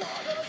了。